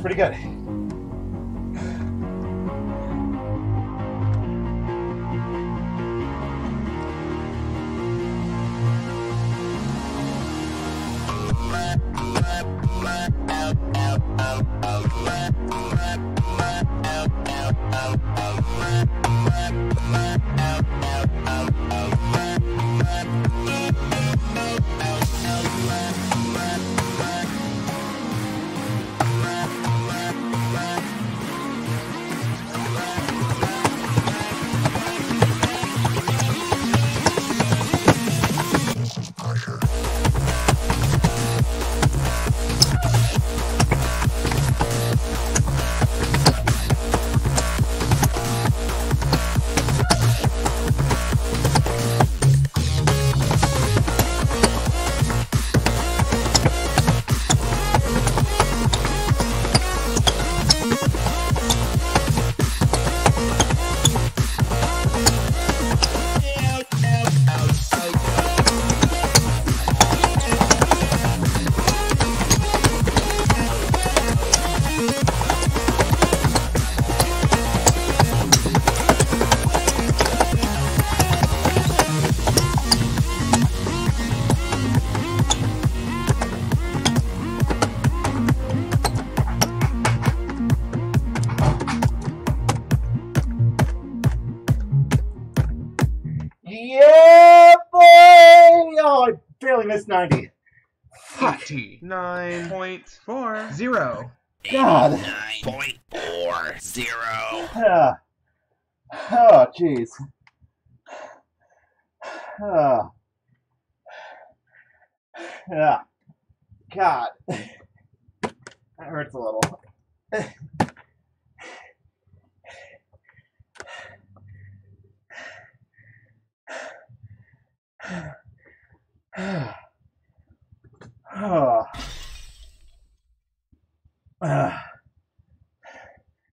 That's pretty good. Missed 90. Fuck. Nine point four zero. God. Nine point four zero. Ah. Oh, jeez. Ah. Ah. God. That hurts a little. Ah. Ah.